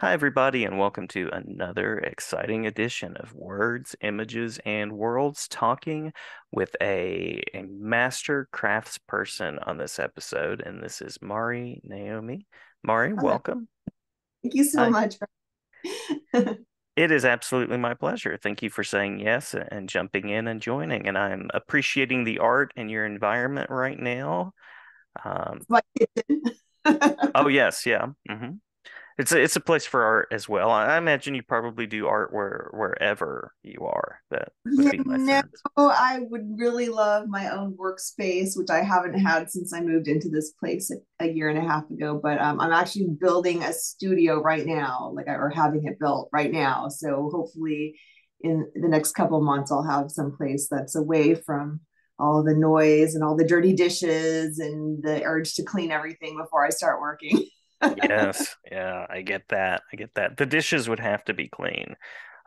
Hi, everybody, and welcome to another exciting edition of Words, Images, and Worlds, talking with a, a master crafts person on this episode. And this is MariNaomi. Mari, Hello. welcome. Thank you so Hi. much. It is absolutely my pleasure. Thank you for saying yes and jumping in and joining. And I'm appreciating the art in your environment right now. Um, My kitchen. oh, yes, yeah. hmm It's a, it's a place for art as well. I imagine you probably do art where wherever you are. That would be my no, sense. I would really love my own workspace, which I haven't had since I moved into this place a, a year and a half ago. But um, I'm actually building a studio right now, like I, or having it built right now. So hopefully, in the next couple months, I'll have some place that's away from all the noise and all the dirty dishes and the urge to clean everything before I start working. Yes, yeah, I get that. I get that. The dishes would have to be clean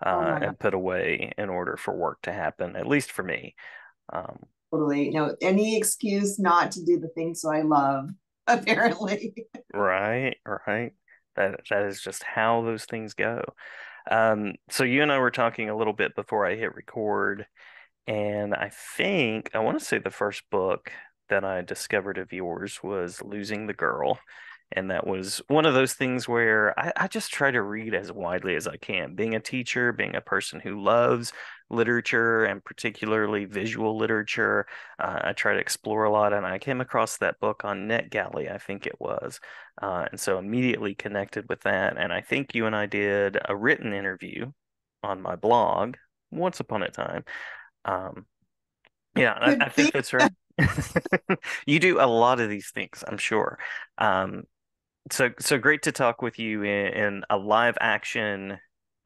Oh uh, God, and put away in order for work to happen, at least for me. Um, totally. No, any excuse not to do the things I love, apparently. right, right. That that is just how those things go. Um, so you and I were talking a little bit before I hit record, and I think I want to say the first book that I discovered of yours was Losing the Girl. And that was one of those things where I, I just try to read as widely as I can. Being a teacher, being a person who loves literature and particularly visual literature, uh, I try to explore a lot. And I came across that book on NetGalley, I think it was. Uh, and so immediately connected with that. And I think you and I did a written interview on my blog once upon a time. Um, yeah, I, I think that's right. You do a lot of these things, I'm sure. Um, so so great to talk with you in, in a live action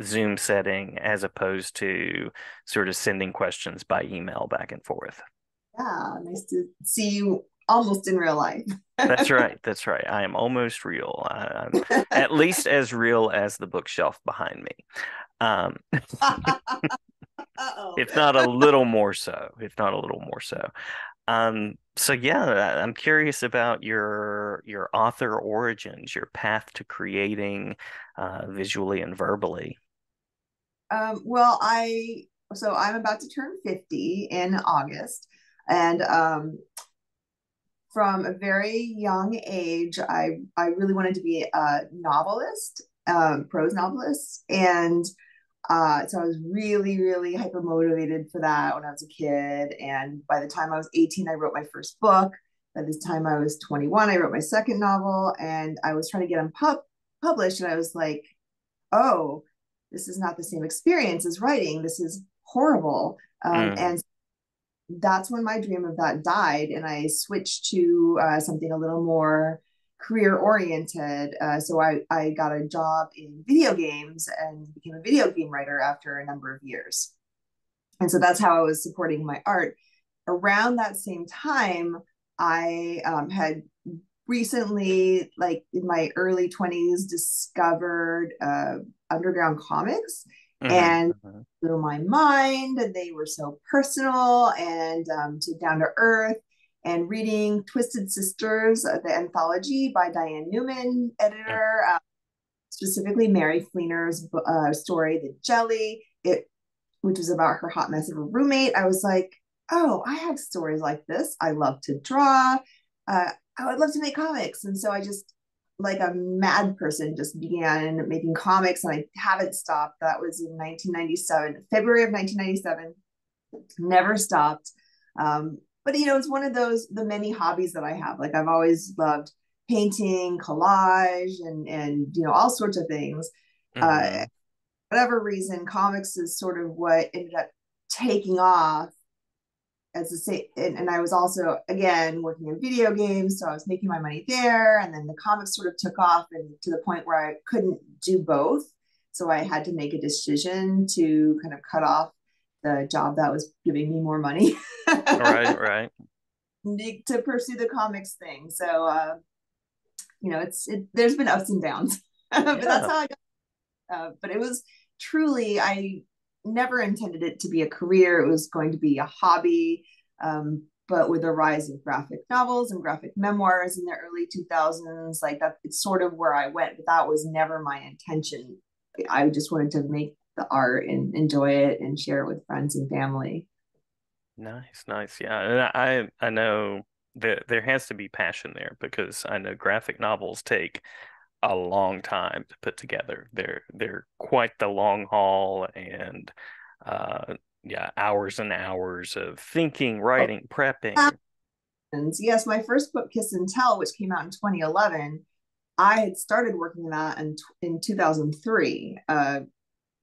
Zoom setting as opposed to sort of sending questions by email back and forth. Yeah, nice to see you almost in real life. That's right. That's right. I am almost real. I'm at least as real as the bookshelf behind me. Um, if not a little more so, if not a little more so. Um, so yeah, I'm curious about your your author origins, your path to creating uh, visually and verbally. Um, well, I so I'm about to turn 50 in August, and um, from a very young age, I I really wanted to be a novelist, um, prose novelist, and uh, so I was really really hyper motivated for that when I was a kid. And by the time I was 18, I wrote my first book. By the time I was 21, I wrote my second novel, and I was trying to get them pub- published. And I was like, oh, this is not the same experience as writing. This is horrible. Um, Mm, and that's when my dream of that died and i switched to uh, something a little more career oriented uh, so I, I got a job in video games and became a video game writer after a number of years and so that's how i was supporting my art around that same time i um, had recently like in my early 20s discovered uh, underground comics mhm, and mhm. blew my mind. And they were so personal and um, to down to earth. And reading Twisted Sisters, uh, the anthology by Diane Noomin, editor, uh, specifically Mary Fleener's uh, story, The Jelly, it, which was about her hot mess of a roommate. I was like, oh, I have stories like this. I love to draw. Uh, I would love to make comics. And so I just, like a mad person, just began making comics and I haven't stopped. That was in 1997, February of 1997. Never stopped. Um, but, you know, it's one of those, the many hobbies that I have. Like I've always loved painting, collage, and, and you know, all sorts of things. Uh, Mhm. whatever reason, comics is sort of what ended up taking off as a say and, and I was also again working in video games, so I was making my money there, and then the comics sort of took off and to the point where I couldn't do both. So I had to make a decision to kind of cut off the job that was giving me more money Right, right. to pursue the comics thing. So uh, you know, it's it, there's been ups and downs, but that's how I got. Uh, but it was truly I never intended it to be a career. It was going to be a hobby. Um, but with the rise of graphic novels and graphic memoirs in the early 2000s like that it's sort of where i went but that was never my intention i just wanted to make the art and enjoy it and share it with friends and family Nice, nice. Yeah, and I I know that there has to be passion there because I know graphic novels take a long time to put together. They're they're quite the long haul and uh yeah, hours and hours of thinking, writing, prepping. yes my first book kiss and tell which came out in 2011 i had started working on that in, in 2003 uh,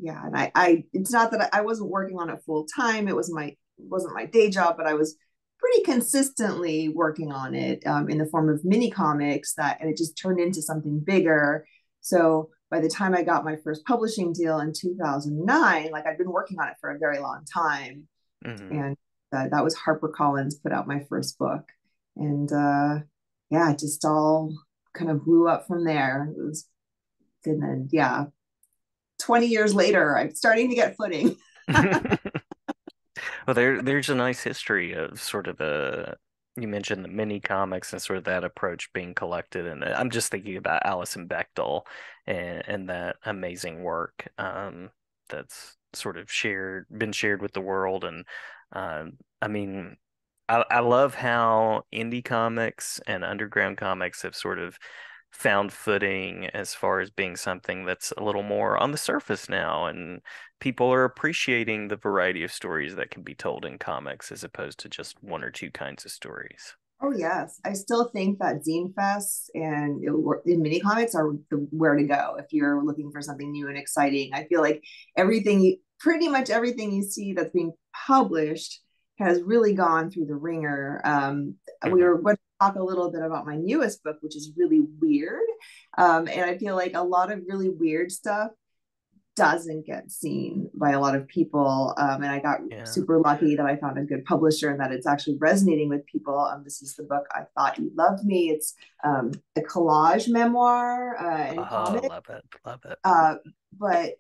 yeah and I, I it's not that I, I wasn't working on it full time it was my wasn't my day job, but I was pretty consistently working on it um, in the form of mini comics that, and it just turned into something bigger. So by the time I got my first publishing deal in 2009, like I'd been working on it for a very long time. Mm-hmm. And uh, that was HarperCollins put out my first book. And uh, yeah, it just all kind of blew up from there. It was, and then, yeah, 20 years later, I'm starting to get footing. Well, there there's a nice history of sort of the you mentioned the mini comics and sort of that approach being collected, and I'm just thinking about Alison Bechdel and and that amazing work um, that's sort of shared been shared with the world, and uh, I mean. I, I love how indie comics and underground comics have sort of found footing as far as being something that's a little more on the surface now and people are appreciating the variety of stories that can be told in comics as opposed to just one or two kinds of stories. Oh yes. I still think that zine fests and in mini comics are the where to go if you're looking for something new and exciting. I feel like everything pretty much everything you see that's being published has really gone through the ringer. Um, mm-hmm. we were talk a little bit about my newest book, which is really weird. Um, and I feel like a lot of really weird stuff doesn't get seen by a lot of people. Um, and I got yeah. super lucky that I found a good publisher and that it's actually resonating with people. Um, this is the book I Thought You Loved Me. It's um, a collage memoir. Uh, oh, love it. Love it. Uh, but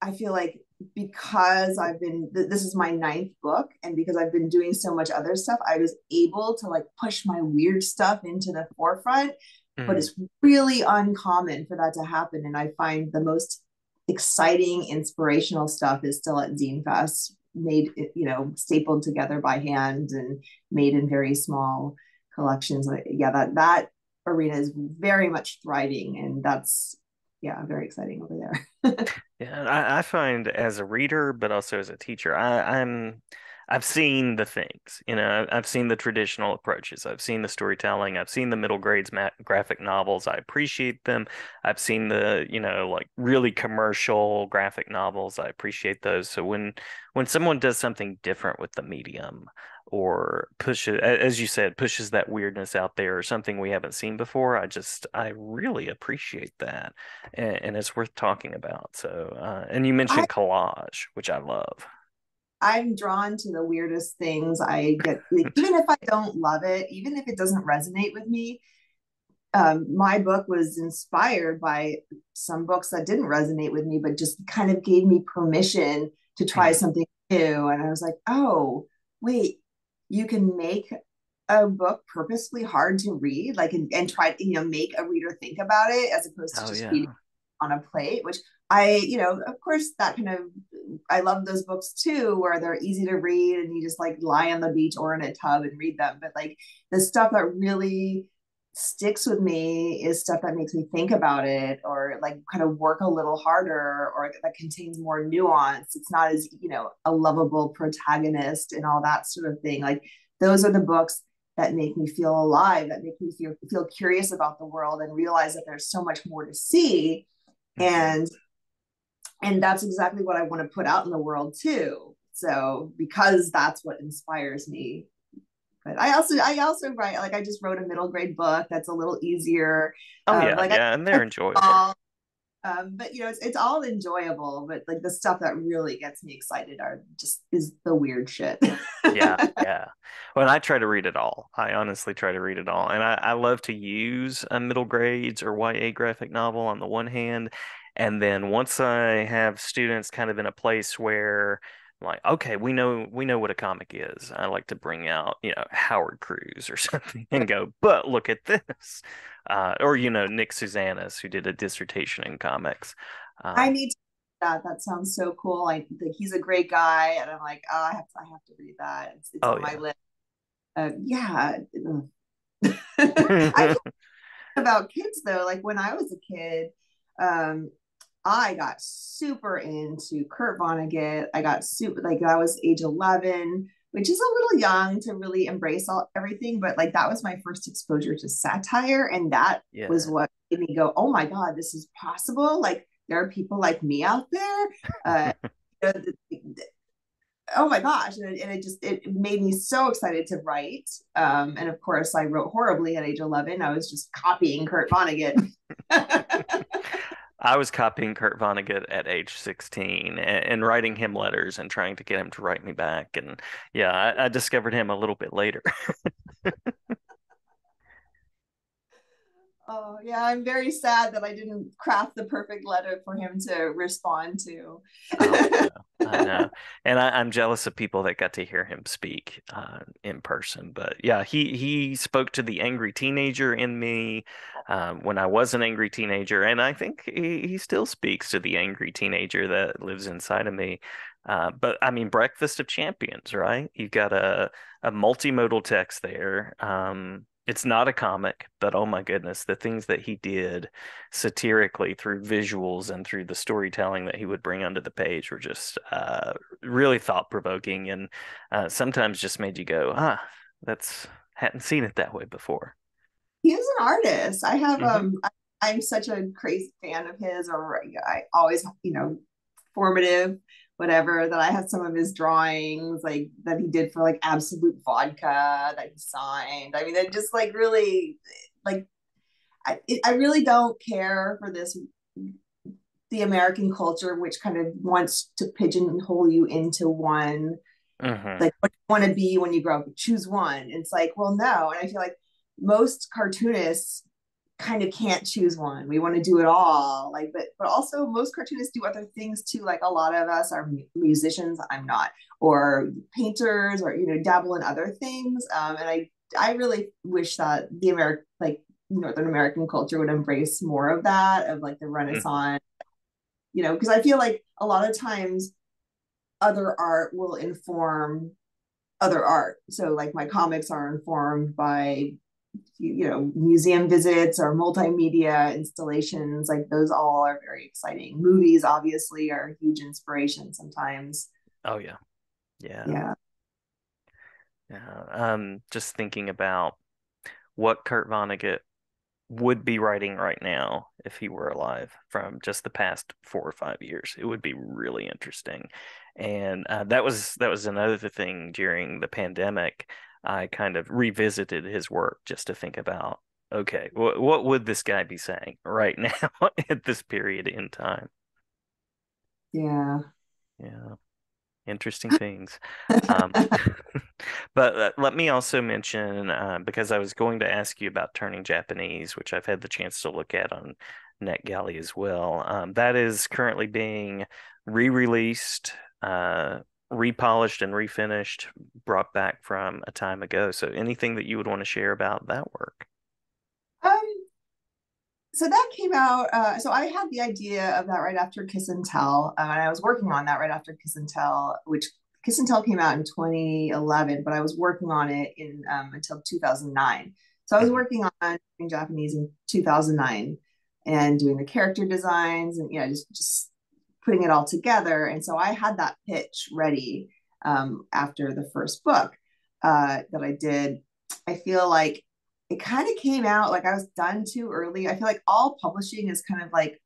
I feel like because I've been th- this is my ninth book and because I've been doing so much other stuff, I was able to like push my weird stuff into the forefront. Mm. But it's really uncommon for that to happen. And I find the most exciting, inspirational stuff is still at Zine Fest, made you know, stapled together by hand and made in very small collections. Yeah, that that arena is very much thriving and that's yeah, I'm very exciting over there. yeah, I, I, find as a reader, but also as a teacher, I, I'm I've seen the things, you know, I've seen the traditional approaches. I've seen the storytelling. I've seen the middle grades ma- graphic novels. I appreciate them. I've seen the, you know, like really commercial graphic novels. I appreciate those. So when when someone does something different with the medium, or pushes, as you said, pushes that weirdness out there or something we haven't seen before. I just, I really appreciate that. And, and it's worth talking about. So, uh, and you mentioned I, collage, which I love. I'm drawn to the weirdest things. I get, like, even if I don't love it, even if it doesn't resonate with me, um, my book was inspired by some books that didn't resonate with me, but just kind of gave me permission to try something new. And I was like, oh, wait, you can make a book purposefully hard to read, like and, and try to you know make a reader think about it as opposed to oh, just yeah. reading on a plate, which I, you know, of course that kind of I love those books too, where they're easy to read and you just like lie on the beach or in a tub and read them. But like the stuff that really sticks with me is stuff that makes me think about it or like kind of work a little harder or that contains more nuance it's not as you know a lovable protagonist and all that sort of thing like those are the books that make me feel alive that make me feel feel curious about the world and realize that there's so much more to see mm-hmm. and and that's exactly what i want to put out in the world too so because that's what inspires me but I also I also write like I just wrote a middle grade book that's a little easier. Oh um, yeah, like yeah, I, and they're enjoyable. Um, but you know, it's it's all enjoyable. But like the stuff that really gets me excited are just is the weird shit. yeah, yeah. Well, I try to read it all. I honestly try to read it all, and I, I love to use a middle grades or YA graphic novel on the one hand, and then once I have students kind of in a place where like, okay, we know we know what a comic is. I like to bring out, you know, Howard Cruse or something and go, but look at this. Uh, or you know, Nick Sousanis, who did a dissertation in comics. Um, I need to that. That sounds so cool. I think he's a great guy, and I'm like, oh, I have to, I have to read that. It's, it's oh, on yeah. my list. Uh, yeah. I about kids though. Like when I was a kid, um, I got super into Kurt Vonnegut. I got super like I was age 11, which is a little young to really embrace all everything, but like that was my first exposure to satire. And that yeah. was what made me go, oh my God, this is possible. Like there are people like me out there. Uh, oh my gosh and it, and it, just it made me so excited to write um, and of course i wrote horribly at age 11 i was just copying kurt vonnegut I was copying Kurt Vonnegut at age 16 and, and, writing him letters and trying to get him to write me back. And yeah, I, I discovered him a little bit later. Oh, yeah, I'm very sad that I didn't craft the perfect letter for him to respond to. oh, I know. And I, am jealous of people that got to hear him speak uh, in person. But yeah, he, he spoke to the angry teenager in me um, when I was an angry teenager. And I think he, he still speaks to the angry teenager that lives inside of me. Uh, but I mean, Breakfast of Champions, right? You've got a, a multimodal text there. Um, it's not a comic, but oh my goodness, the things that he did satirically through visuals and through the storytelling that he would bring onto the page were just uh, really thought provoking and uh, sometimes just made you go, ah, that's hadn't seen it that way before. He is an artist. I have mm-hmm. um I, I'm such a crazy fan of his, or I always, you know, formative whatever that I had some of his drawings like that he did for like Absolut Vodka that he signed. I mean, it just like really like I, I really don't care for this the American culture, which kind of wants to pigeonhole you into one. Mm-hmm. Like what you want to be when you grow up, choose one. It's like, well, no. And I feel like most cartoonists kind of can't choose one. We want to do it all. Like, but but also most cartoonists do other things too. Like a lot of us are musicians. I'm not, or painters, or you know, dabble in other things. Um, and I I really wish that the American like Northern American culture would embrace more of that of like the mm-hmm. Renaissance. Mm-hmm. You know, because I feel like a lot of times other art will inform other art. So like my comics are informed by you know museum visits or multimedia installations like those all are very exciting. Movies obviously are a huge inspiration sometimes. Oh yeah. Yeah. Yeah. Yeah um just thinking about what kurt vonnegut would be writing right now if he were alive from just the past four or five years it would be really interesting. And uh, that was that was another thing during the pandemic I kind of revisited his work just to think about okay, what what would this guy be saying right now at this period in time? Yeah. Yeah. Interesting things. um, but uh, let me also mention, uh, because I was going to ask you about turning Japanese, which I've had the chance to look at on NetGalley as well. Um, that is currently being re released uh, repolished and refinished, brought back from a time ago. So anything that you would want to share about that work? Um, so that came out. Uh, so I had the idea of that right after Kiss and Tell, uh, and I was working on that right after Kiss and Tell, which Kiss and Tell came out in 2011, but I was working on it in um, until 2009. So I was mm-hmm. working on Japanese in 2009 and doing the character designs and yeah, just just putting it all together. And so I had that pitch ready um, after the first book uh, that I did. I feel like it kind of came out like I was done too early. I feel like all publishing is kind of like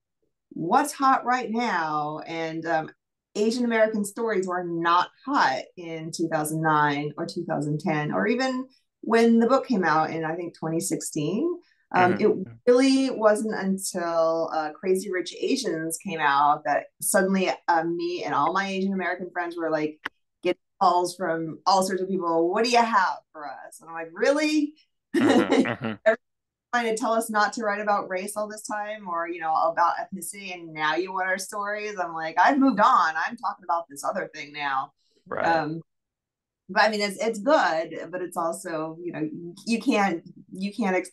what's hot right now. And um, Asian American stories were not hot in 2009 or 2010, or even when the book came out in, I think, 2016. Um, mm-hmm. It really wasn't until uh, Crazy Rich Asians came out that suddenly uh, me and all my Asian American friends were like getting calls from all sorts of people. What do you have for us? And I'm like, really? Mm-hmm. mm-hmm. trying to tell us not to write about race all this time or you know about ethnicity and now you want our stories i'm like i've moved on i'm talking about this other thing now right um but i mean it's it's good but it's also you know you can't you can't ex-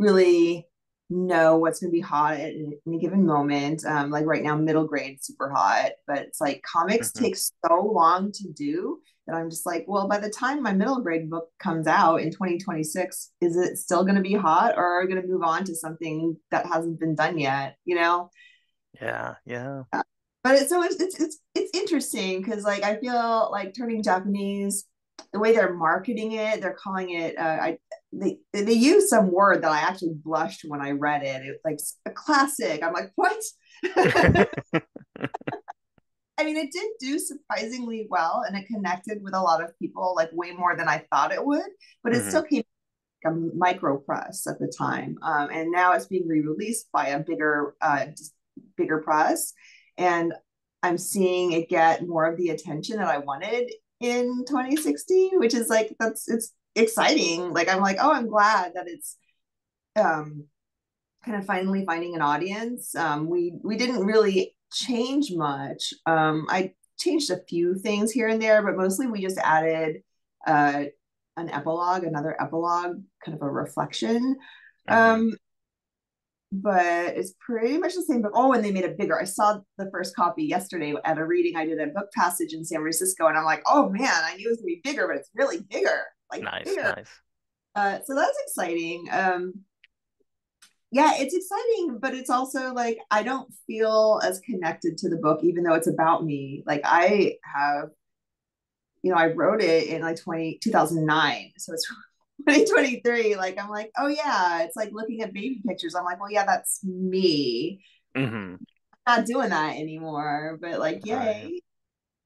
really know what's going to be hot at any given moment. Um like right now middle grade super hot but it's like comics Mhm. take so long to do that i'm just like well by the time my middle grade book comes out in 2026 is it still going to be hot or are we going to move on to something that hasn't been done yet you know? Yeah yeah. But it's so it's it's it's, it's interesting because like I feel like turning Japanese, the way they're marketing it, they're calling it. Uh, I they they use some word that I actually blushed when I read it. It like a classic. I'm like, what? I mean, it did do surprisingly well, and it connected with a lot of people like way more than I thought it would. But it Mhm. still came like a micro press at the time, um, and now it's being re-released by a bigger uh, bigger press, and I'm seeing it get more of the attention that I wanted in 2016, which is like that's it's exciting. Like I'm like, oh, I'm glad that it's um kind of finally finding an audience. Um, we we didn't really change much. Um, I changed a few things here and there, but mostly we just added uh, an epilogue, another epilogue, kind of a reflection. Mhm. Um, but it's pretty much the same book. Oh, and they made it bigger. I saw the first copy yesterday at a reading I did at Book Passage in San Francisco, and I'm like, oh man, I knew it was gonna be bigger, but it's really bigger. Like nice bigger. nice Uh, so that's exciting. Um, yeah, it's exciting, but it's also like I don't feel as connected to the book, even though it's about me. Like I have, you know, I wrote it in like 20, 2009. So it's 2023. Like I'm like, oh yeah, it's like looking at baby pictures. I'm like, well, yeah, that's me. hmm Not doing that anymore. But like, yay. Right.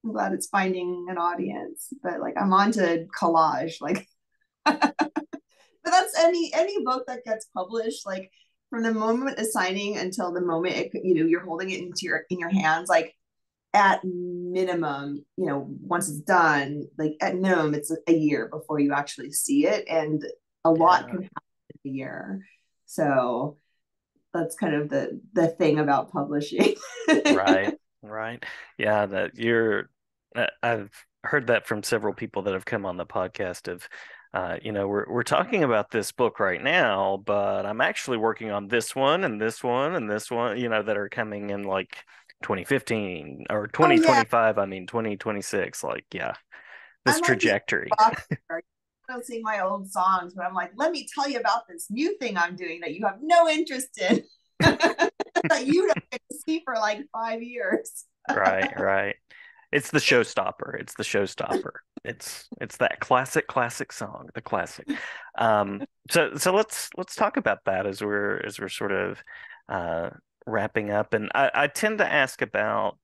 I'm glad it's finding an audience. But like I'm on to collage. Like but that's any any book that gets published like from the moment of signing until the moment it, you know you're holding it into your in your hands like at minimum you know once it's done like at minimum it's a year before you actually see it and a lot Yeah. can happen in a year. So that's kind of the the thing about publishing. Right right. Yeah that you're uh, i've heard that from several people that have come on the podcast of uh, you know we're we're talking about this book right now but i'm actually working on this one and this one and this one you know that are coming in like 2015 or oh yeah. 2025 i mean 2026 like yeah. This i'm trajectory. star. I don't sing my old songs, but I'm like, let me tell you about this new thing I'm doing that you have no interest in, that you don't get to see for like five years. right right. It's the showstopper. It's the showstopper. It's it's that classic classic song the classic. Um so so let's let's talk about that as we're as we're sort of uh wrapping up and i i tend to ask about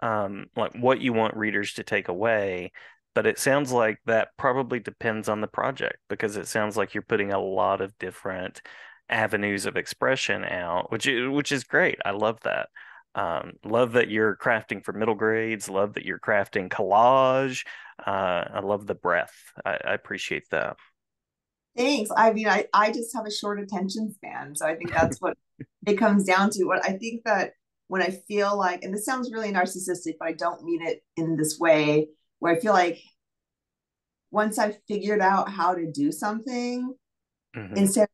um like what you want readers to take away but it sounds like that probably depends on the project because it sounds like you're putting a lot of different avenues of expression out which is, which is great i love that um, love that you're crafting for middle grades. Love that you're crafting collage. Uh, I love the breadth. I, I appreciate that. Thanks. I mean, I, I just have a short attention span. So I think that's what it comes down to. What I think that when I feel like, and this sounds really narcissistic, but I don't mean it in this way, where I feel like once I've figured out how to do something, Mhm. instead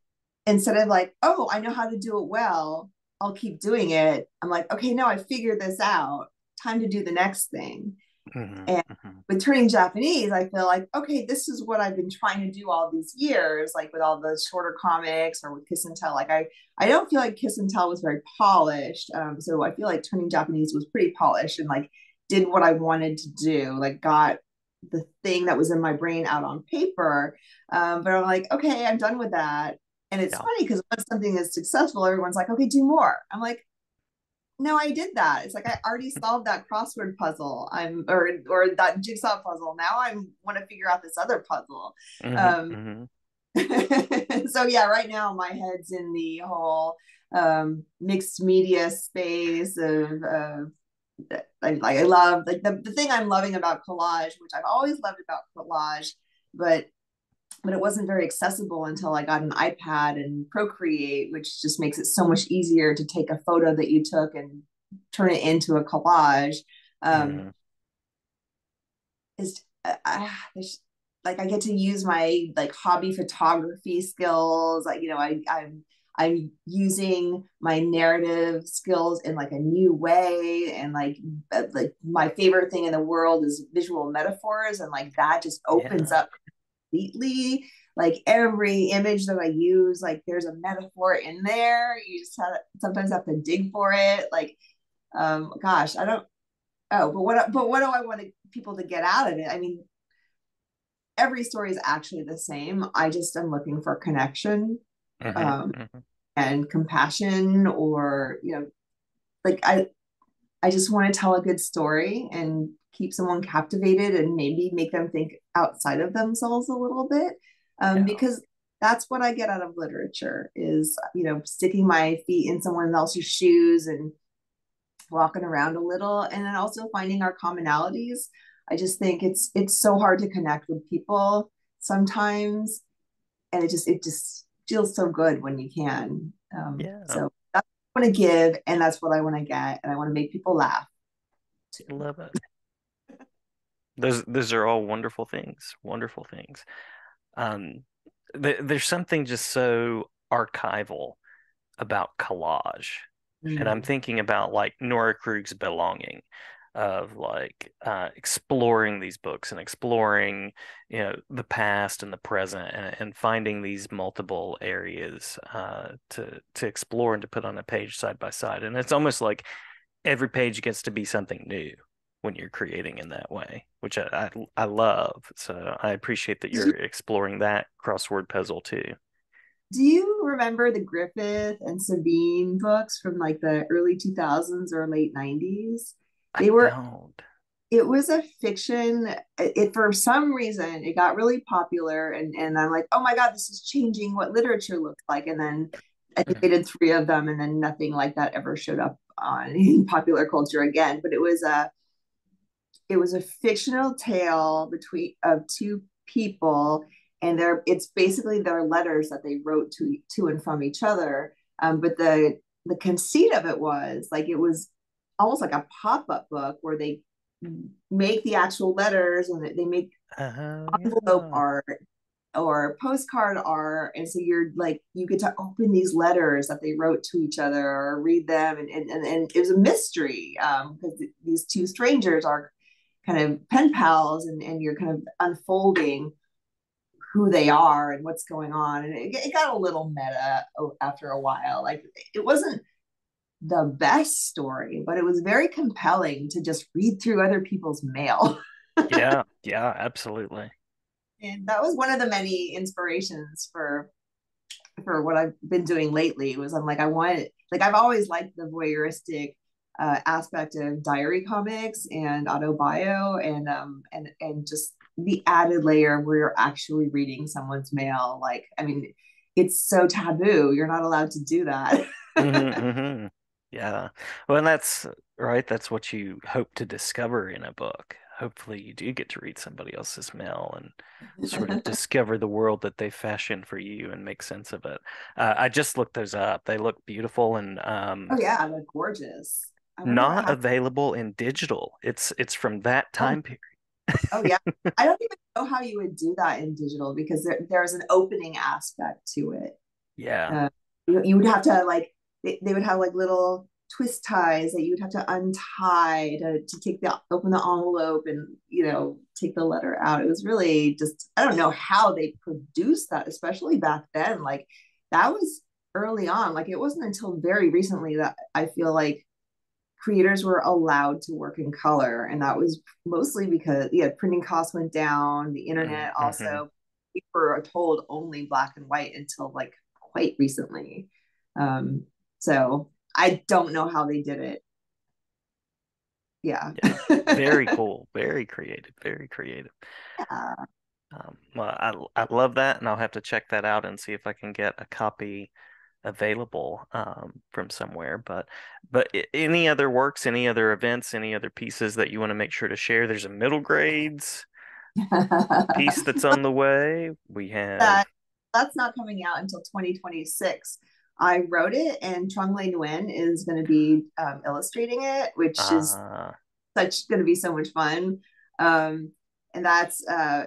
instead of like, oh, I know how to do it well, I'll keep doing it. I'm like, okay, no, I figured this out. Time to do the next thing. Mhm. And Mhm. With turning Japanese, I feel like, okay, this is what I've been trying to do all these years, like with all the shorter comics or with Kiss and Tell. Like I, I don't feel like Kiss and Tell was very polished. Um, so I feel like turning Japanese was pretty polished and like did what I wanted to do, like got the thing that was in my brain out on paper. Um, but I'm like, okay, I'm done with that. And it's Yeah. funny because once something is successful, everyone's like, okay, do more. I'm like, no, I did that. It's like I already solved that crossword puzzle. I'm or or that jigsaw puzzle. Now I want to figure out this other puzzle. Mhm. Um, Mhm. so yeah, right now my head's in the whole um, mixed media space of, of I, like I love like the, the thing I'm loving about collage, which I've always loved about collage, but but it wasn't very accessible until I got an iPad and Procreate, which just makes it so much easier to take a photo that you took and turn it into a collage. Um, mm-hmm. Is uh, I, like I get to use my like hobby photography skills. Like you know, I I'm I'm using my narrative skills in like a new way, and like uh, like my favorite thing in the world is visual metaphors, and like that just opens yeah. up completely. Like every image that I use, like there's a metaphor in there. You just have, sometimes have to dig for it. Like, um, gosh, I don't. Oh, but what? But what do I want people to get out of it? I mean, every story is actually the same. I just am looking for connection mm-hmm, um, mm-hmm. and compassion, or you know, like I, I just want to tell a good story and keep someone captivated and maybe make them think outside of themselves a little bit um, yeah. because that's what i get out of literature is you know sticking my feet in someone else's shoes and walking around a little and then also finding our commonalities i just think it's it's so hard to connect with people sometimes and it just it just feels so good when you can um, yeah. so that's what i want to give and that's what i want to get and i want to make people laugh I love it those those are all wonderful things, wonderful things. Um, th- there's something just so archival about collage, mm. and I'm mm. thinking about like Nora Krug's Belonging, of like uh, exploring these books and exploring you know the past and the present and, and finding these multiple areas uh, to to explore and to put on a page side by side and it's almost like every page gets to be something new when you're creating in that way, which I, I, I love. So I appreciate that you're exploring that crossword puzzle too. Do you remember the Griffin and Sabine books from like the early 2000s or late 90s? They I were don't. It was a fiction. It for some reason it got really popular, and and I'm like, oh my god, this is changing what literature looks like. And then I think they did three of them, and then nothing like that ever showed up on in popular culture again. But it was a it was a fictional tale between of two people and they're it's basically their letters that they wrote to to and from each other. Um, but the the conceit of it was like it was almost like a pop-up book where they make the actual letters and they make uh-huh, envelope art or postcard art. And so you're like you get to open these letters that they wrote to each other or read them. And and, and, it was a mystery um, because these two strangers are kind of pen pals and, and you're kind of unfolding who they are and what's going on. And it, it got a little meta after a while. Like it wasn't the best story, but it was very compelling to just read through other people's mail. yeah, yeah, absolutely. And that was one of the many inspirations for for what I've been doing lately was I'm like I wanted like I've always liked the voyeuristic uh, aspect of diary comics and autobio and um and and just the added layer where you're actually reading someone's mail like i mean it's so taboo you're not allowed to do that mm-hmm, mm-hmm. yeah well and that's right that's what you hope to discover in a book hopefully you do get to read somebody else's mail and sort of discover the world that they fashion for you and make sense of it. Uh, I just looked those up. They look beautiful and um, oh yeah, they're gorgeous not available in digital. It's it's from that oh. time oh. period. oh yeah, I don't even know how you would do that in digital because there, there's an opening aspect to it. Yeah, uh, you, you would have to like they, they would have like little twist ties that you would have to untie to, to take the open the envelope and you know take the letter out. It was really just I don't know how they produced that, especially back then. Like that was early on. Like it wasn't until very recently that I feel like creators were allowed to work in color and that was mostly because yeah printing costs went down the internet mm-hmm. also we were told only black and white until like quite recently um so i don't know how they did it yeah, yeah. very cool very creative very creative yeah. um, well I, I love that and i'll have to check that out and see if i can get a copy available um, from somewhere. But but any other works, any other events, any other pieces that you want to make sure to share? There's a middle grades Piece that's on the way. We have that that's not coming out until 2026. I wrote it, and Trung Le Nguyen is going to be um, illustrating it, which is uh such going to be so much fun. Um, and that's uh,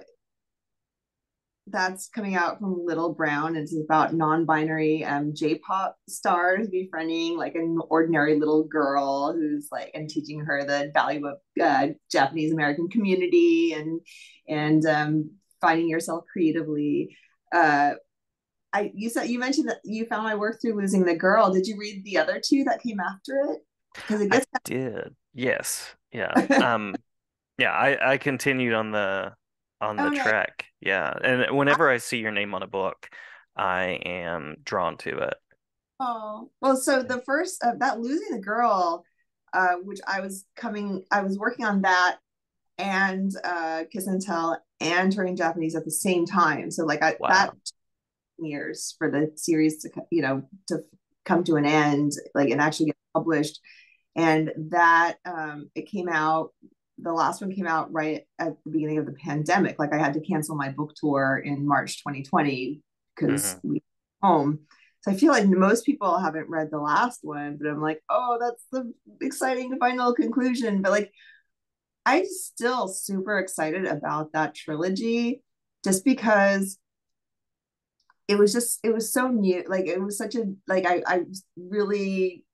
that's coming out from Little Brown. It's about non-binary um, J-pop stars befriending like an ordinary little girl who's like and teaching her the value of uh, Japanese American community and and um, finding yourself creatively. Uh, I you said you mentioned that you found my work through losing the girl. Did you read the other two that came after it? Because it I gets did. Yes. Yeah. Um yeah, I I continued on the on the okay. track. Yeah. And whenever I see your name on a book, I am drawn to it. Oh well, so the first uh, that losing the girl, uh, which I was coming, I was working on that and uh, Kiss and Tell and Turning Japanese at the same time. So like I that years for the series to you know to come to an end like and actually get published and that um it came out the last one came out right at the beginning of the pandemic. Like i had to cancel my book tour in march 2020 because hmm we were home. So i feel like most people haven't read the last one but i'm like oh that's the exciting final conclusion. But like i'm still super excited about that trilogy just because it was just it was so new. Like it was such a like i i really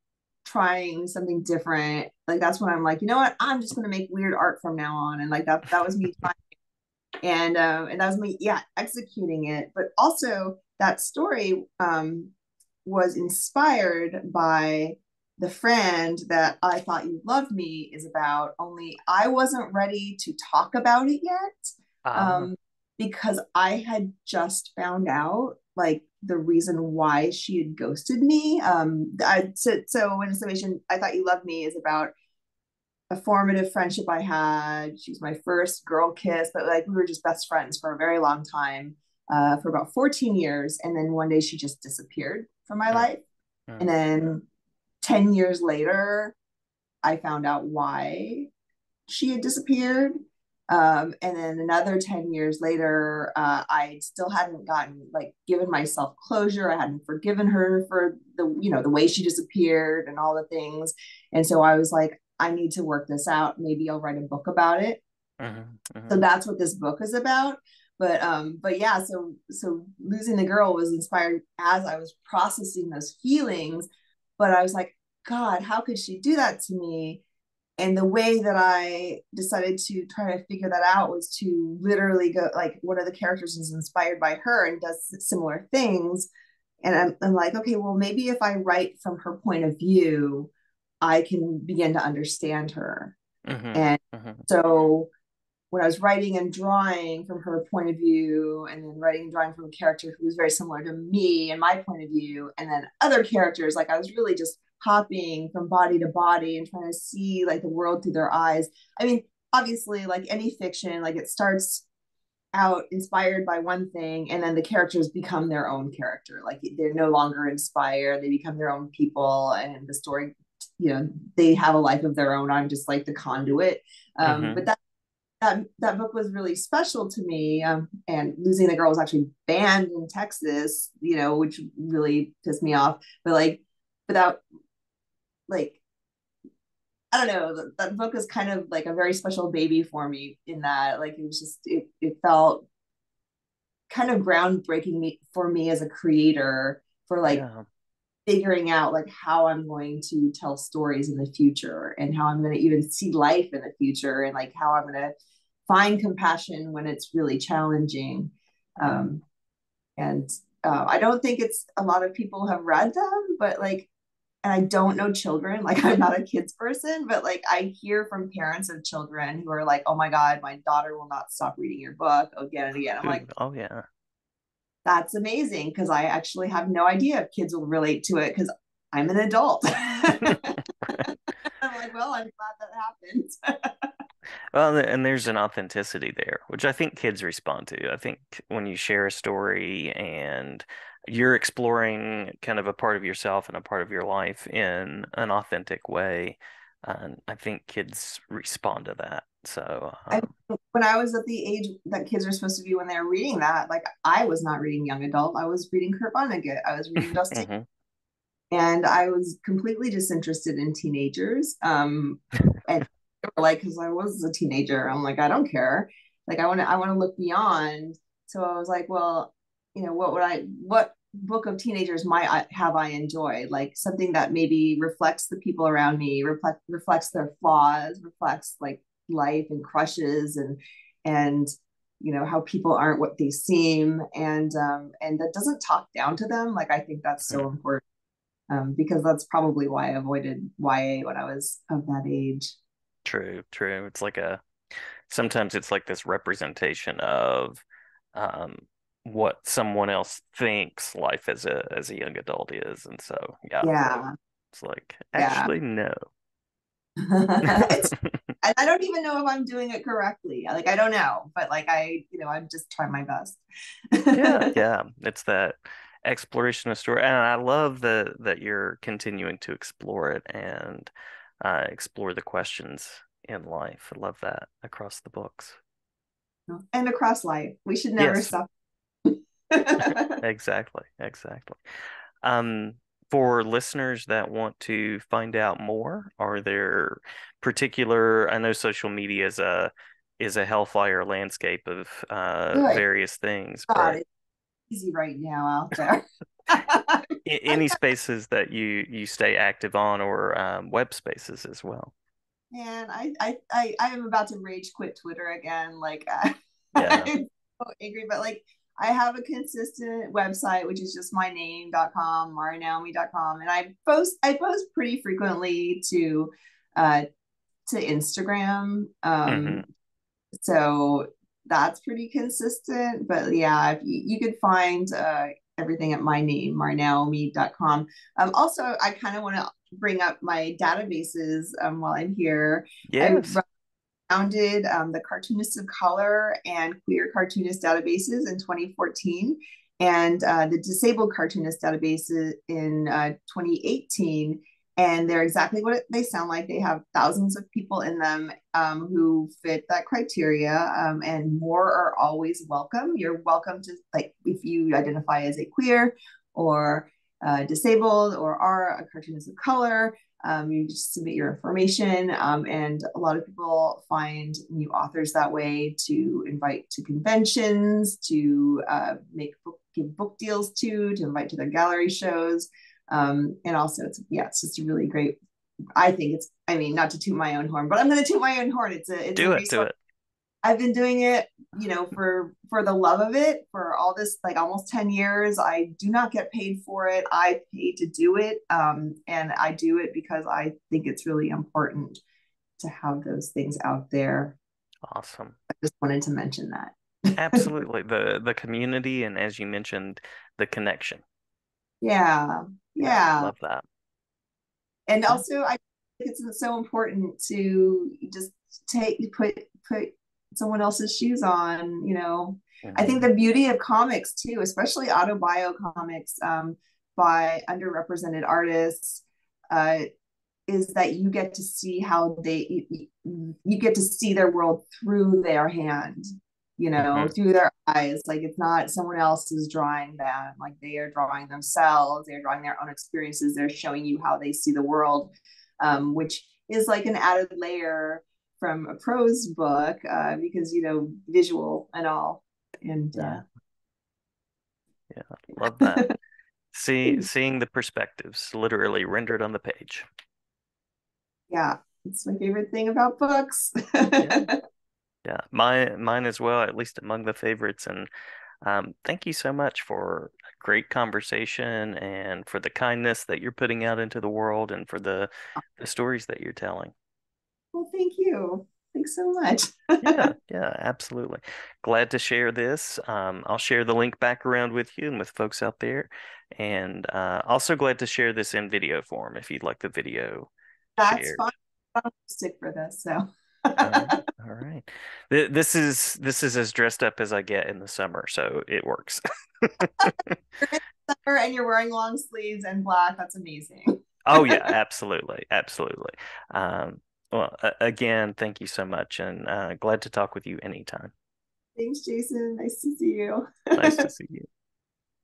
trying something different. Like that's when i'm like you know what? I'm just going to make weird art from now on. And like that that was me trying and um and that was me yeah executing it. But also that story um was inspired by the friend that i thought you loved me is about only i wasn't ready to talk about it yet Ah. um because i had just found out like the reason why she had ghosted me um I, so so in summation i thought you loved me is about a formative friendship I had. She was my first girl kiss, but like we were just best friends for a very long time, uh, for about 14 years. And then one day she just disappeared from my life. And then 10 years later, I found out why she had disappeared. Um, and then another 10 years later, uh, I still hadn't gotten like given myself closure. I hadn't forgiven her for the, you know, the way she disappeared and all the things. And so I was like, I need to work this out. Maybe I'll write a book about it. mhm, So mhm. that's what this book is about. But um, but yeah, so so losing the girl was inspired as I was processing those feelings. But I was like, God, how could she do that to me? And the way that I decided to try to figure that out was to literally go like one of the characters is inspired by her and does similar things. And I'm, I'm like, okay, well, maybe if I write from her point of view, I can begin to understand her. Mhm, And mhm. so when I was writing and drawing from her point of view, and then writing and drawing from a character who was very similar to me and my point of view, and then other characters, like I was really just hopping from body to body and trying to see like the world through their eyes. I mean, obviously, like any fiction, like it starts out inspired by one thing and then the characters become their own character like they're no longer inspired they become their own people and the story you know they have a life of their own i'm just like the conduit um, but Mhm. that that that book was really special to me. Um, and losing the girl was actually banned in Texas, you know, which really pissed me off. But like, without like, I don't know, that, that book is kind of like a very special baby for me in that, like, it was just it it felt kind of groundbreaking me for me as a creator for like Yeah. figuring out like how I'm going to tell stories in the future and how I'm going to even see life in the future and like how I'm going to find compassion when it's really challenging. Um, and uh, I don't think it's a lot of people have read them, but like, and I don't know children, like I'm not a kids person, but like I hear from parents of children who are like, oh my God, my daughter will not stop reading your book again and again. I'm like, oh yeah. that's amazing because I actually have no idea if kids will relate to it because I'm an adult. I'm like, well, I'm glad that happened. Well, and there's an authenticity there, which I think kids respond to. I think when you share a story and you're exploring kind of a part of yourself and a part of your life in an authentic way, and I think kids respond to that. So I, um, when I was at the age that kids are supposed to be when they're reading that, like I was not reading young adult. I was reading Kurt Vonnegut. I was reading Dusty. mhm. and I was completely disinterested in teenagers. Um, and like, because I was a teenager, I'm like, I don't care. Like, I want to, I want to look beyond. So I was like, well, you know, what would I, what book of teenagers might I, have I enjoyed? Like something that maybe reflects the people around me, reflect reflects their flaws, reflects like life and crushes and and you know how people aren't what they seem and um and that doesn't talk down to them like i think that's so important um, because that's probably why I avoided YA when I was of that age. True, true. It's like a sometimes it's like this representation of um, what someone else thinks life as a as a young adult is, and so yeah, Yeah, it's like yeah. actually no. it's I don't even know if I'm doing it correctly. Like I don't know, but like I, you know, I'm just trying my best. Yeah, yeah. It's that exploration of story, and I love that that you're continuing to explore it and uh, explore the questions in life. I love that across the books. and across life, we should never Yes, stop. exactly, exactly. Um, for listeners that want to find out more, are there particular, I know social media is a is a hellfire landscape of uh various things, God, but it's easy right now out there. any spaces that you you stay active on or um, web spaces as well. And I, I, I, I am about to rage quit Twitter again. Like, uh, Yeah. I'm so angry, but like, I have a consistent website, which is just my name.com, marinaomi.com. And I post, I post pretty frequently to, uh, to Instagram. Um, so that's pretty consistent. But yeah, if you, you could find, uh, everything at my name, marinaomi.com. Um, also, I kind of want to bring up my databases um, while I'm here. I Yes. founded um, the Cartoonists of Color and Queer Cartoonist databases in 2014 and uh, the Disabled Cartoonist databases in uh, 2018. And they're exactly what they sound like. They have thousands of people in them um, who fit that criteria, um, and more are always welcome. You're welcome to, like, if you identify as a queer or uh, disabled or are a cartoonist of color, um, you just submit your information, um, and a lot of people find new authors that way to invite to conventions, to uh, make book, give book deals to, to invite to their gallery shows, um, and also it's yeah, it's just a really great. I think it's. I mean, not to toot my own horn, but I'm going to toot my own horn. It's a it's a Do it, do it. I've been doing it, you know, for for the love of it for all this like almost 10 years. I do not get paid for it. I pay to do it. Um, and I do it because I think it's really important to have those things out there. Awesome. I just wanted to mention that. Absolutely. The the community and as you mentioned, the connection. yeah. Yeah, Yeah. love that. And also I think it's so important to just take put put someone else's shoes on, you know, I think hmm the beauty of comics too, especially autobio comics um, by underrepresented artists, uh, is that you get to see how they you, you get to see their world through their hand, you know, hmm through their eyes. Like it's not someone else is drawing them, like they are drawing themselves. They're drawing their own experiences. They're showing you how they see the world, um, which is like an added layer from a prose book uh, because you know visual and all and uh, Yeah, yeah. Love that. See, seeing the perspectives literally rendered on the page. yeah, it's my favorite thing about books. Yeah. Yeah. Mine mine as well, at least among the favorites. And um, thank you so much for a great conversation and for the kindness that you're putting out into the world and for the the stories that you're telling. well, thank you. Thanks so much. Yeah, yeah, absolutely. Glad to share this. Um, I'll share the link back around with you and with folks out there. And uh, also glad to share this in video form if you'd like the video That's shared. fine. Stick for this. So right, all right. This is this is as dressed up as I get in the summer, so it works. summer and you're wearing long sleeves and black. That's amazing. Oh yeah, absolutely, absolutely. Um, well, again, thank you so much, and uh, glad to talk with you anytime. Thanks, Jason. Nice to see you. nice to see you.